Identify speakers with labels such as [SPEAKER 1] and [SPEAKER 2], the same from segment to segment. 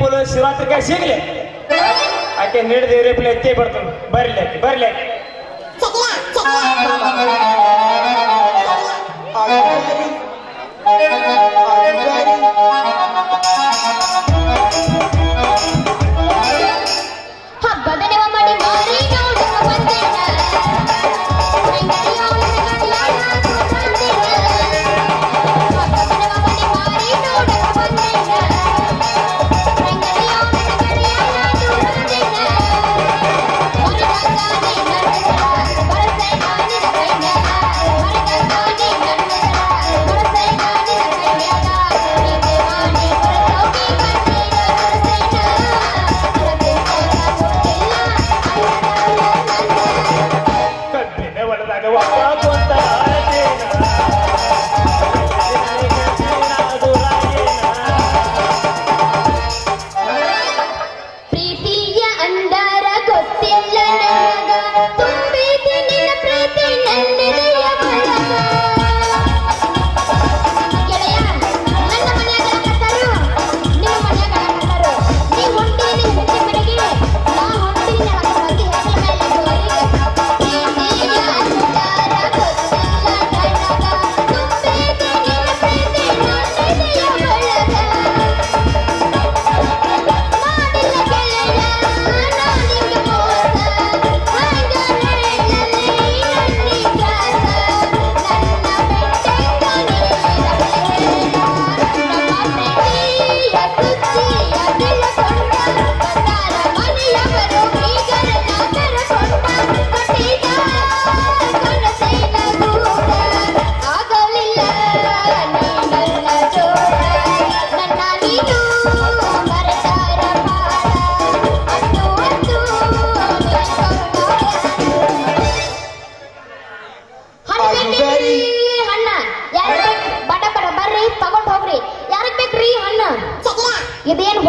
[SPEAKER 1] ಪುಲು ಶಿವರಾತ್ರಿಗೆ ಸಿಗ್ಲಿ ಆಕೆ ನೀಡಿದೇವ್ರಿ ಪ್ಲೇ ಎತ್ತಿ ಬರ್ತಾನೆ ಬರ್ಲಿ ಬರ್ಲಿ
[SPEAKER 2] ಹಬ್ಬದ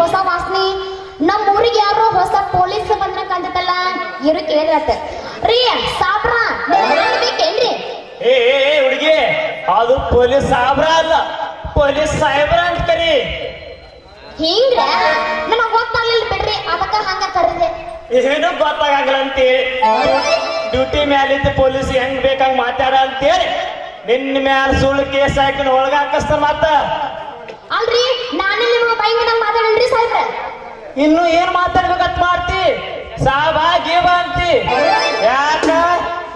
[SPEAKER 2] ಹೊಸ ವಾಸನೆ. ನಮ್ಮ ಊರಿಗೆ ಯಾರೋ ಹೊಸ ಪೊಲೀಸ್ ಬಂದ್ರ ಕಂದತಲ್ಲ ಇರು ಕೇಳತ್ತ ರೀ ಸಾಬ್ರ ಬೇಕೇನ್ರಿ
[SPEAKER 1] ಏ ಹುಡುಗಿ ಅದು ಪೊಲೀಸ್ ಸಾಬ್ರ ಅಲ್ಲ. ಪೊಲೀಸ್ ಸಾಹೇಬ್ರ ಅಂತ ಕರಿ.
[SPEAKER 2] ಹಿಂಗ್ರ? ನನಗ್ ಗೊತ್ತಾಗ್ಲಿಲ್ಲ ಬಿಡ್ರಿ ಅದಕ್ಕ ಹಂಗ ಕರೆದೆ
[SPEAKER 1] ಏನು ಗೊತ್ತಾಗಲ್ಲ ಅಂತೇಳಿ. ಡ್ಯೂಟಿ ಮ್ಯಾಲಿದ್ದ ಪೊಲೀಸ್ ಹೆಂಗ್ ಬೇಕಂಗ್ ಮಾತಾಡ ಅಂತೇಳಿ. ನಿನ್ನ ಮ್ಯಾಲ ಸುಳ್ಳು ಕೇಸ್ ಹಾಕಿ ಒಳಗ ಹಾಕಸ್ತಾರ ಮಾತ
[SPEAKER 2] ಅಲ್ರಿ ಸಾಹೇಬ್ರ.
[SPEAKER 1] ಇನ್ನು ಏನ್ ಮಾತಾಡ್ಬೇಕಂತ ಮಾಡ್ತಿ? ಸಾಬ ಗೀಬ ಅಂತಿ ಯಾಕ?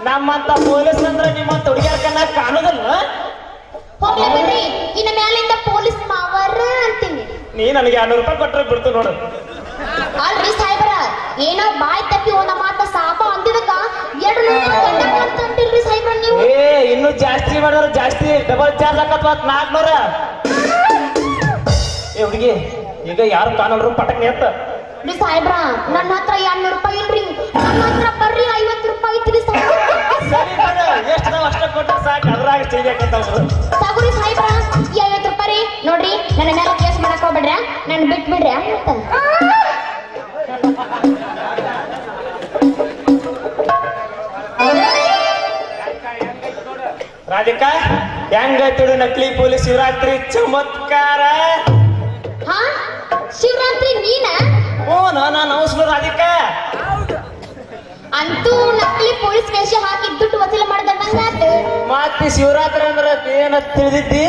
[SPEAKER 1] ನಮ್ಮಂತ ಪೊಲೀಸ್ ಅಂದ್ರ ನಿಮ್ಮಂತ ಹುಡುಗಿಯರ ಕನ್ನ ಕಾಣುದಲ್ಲ?
[SPEAKER 2] ಹೋಗ್ಲಿ ಬಿಡ್ರಿ. ಇನ್ನ ಮ್ಯಾಲಿಂದ ಪೊಲೀಸ್ ಮಾವರ ಅಂತೀನಿ.
[SPEAKER 1] ನೀ ನನಗೆ ಎರಡ್ನೂರು ರೂಪಾಯಿ ಕೊಟ್ರೆ ಬಿಡ್ತು ನೋಡು.
[SPEAKER 2] ಅಲ್ರಿ ಸಾಹೇಬ್ರ. ಏನೋ ಬಾಯ್ ತಪ್ಪಿ ಒಂದ ಮಾತ ಸಾಪ ಅಂದಿದಕ್ಕ ಎರಡು ನೂರ ಸಾಹೇಬ್ರ ನೀವು.
[SPEAKER 1] ಏ ಇನ್ನು ಜಾಸ್ತಿ ಮಾಡಿದ್ರೆ ಜಾಸ್ತಿ. ಡಬಲ್ ಚಾರ್ಜ್ ಹಾಕತ್ ನಾಲ್ಕನೂರ. ಏ ಹುಡುಗಿ ಈಗ ಯಾರು ತಾನಲ್ರು ಪಟಕ್ ಎತ್ತ
[SPEAKER 2] ರೀ ಸಾಹೇಬ್ರ ನನ್ನ ಹತ್ರ ಎರಡ್ನೂರು ರೂಪಾಯಿ ಇಲ್ರಿ. ನನ್ನ ಹತ್ರ ಬರ್ರಿ ಐವತ್ತು ರೂಪಾಯಿ ಐತ್ರಿ
[SPEAKER 1] ಎಷ್ಟು ನಾವು ಅಷ್ಟ ಕೊಟ್ರೆ ಸಾಕು ಅದ್ರಾಗ ಹಾಕಂತ
[SPEAKER 2] ತಗೋರಿ ಸಾಹೇಬ್ರ ಐವತ್ತು ರೂಪಾಯಿ ನೋಡ್ರಿ ನನ್ನ ಮೇಲೆ ಕೇಸ್ ಮಾಡಕ್ ಹೋಗ್ಬೇಡ್ರ ನನ್ ಬಿಟ್ಬಿಡ್ರಿ ಬಿಡ್ರಿ
[SPEAKER 1] ರಾಧಿಕಾ ಹೆಂಗ ತುಡು ನಕಲಿ ಪೊಲೀಸ್ ಶಿವರಾತ್ರಿ ಚಮತ್ಕಾರ.
[SPEAKER 2] ನಾನು
[SPEAKER 1] ಅದಕ್ಕೆ
[SPEAKER 2] ಅಂತೂ ನಕಲಿ ಪೊಲೀಸ್ ವೇಷ ಹಾಕಿ ದುಡ್ಡು ವಸೂಲಿ ಮಾಡಿದ
[SPEAKER 1] ಮತ್ತೆ ಶಿವರಾತ್ರಿ ಅಂದ್ರೆ ಏನ ತಿಳಿದಿದ್ದಿ?